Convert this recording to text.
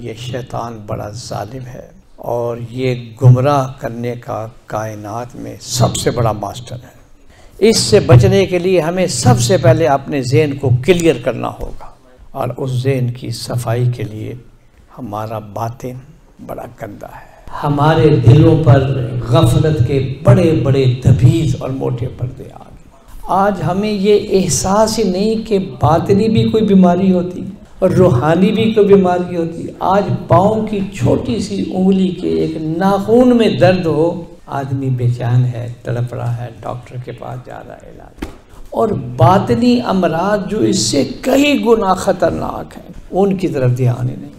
ये शैतान बड़ा जालिम है और ये गुमराह करने का कायनात में सबसे बड़ा मास्टर है। इससे बचने के लिए हमें सबसे पहले अपने जहन को क्लियर करना होगा और उस जहन की सफ़ाई के लिए हमारा बातिन बड़ा गंदा है। हमारे दिलों पर गफलत के बड़े बड़े दबीज और मोटे पर्दे आ गए। आज हमें ये एहसास ही नहीं कि बातनी भी कोई बीमारी होती। और रूहानी भी कोई बीमारी होती आज पाँव की छोटी सी उंगली के एक नाखून में दर्द हो, आदमी बेचैन है, तड़प रहा है, डॉक्टर के पास जा रहा है इलाज। और बातनी अमराज जो इससे कई गुना खतरनाक हैं, उनकी तरफ़ ध्यान ही नहीं।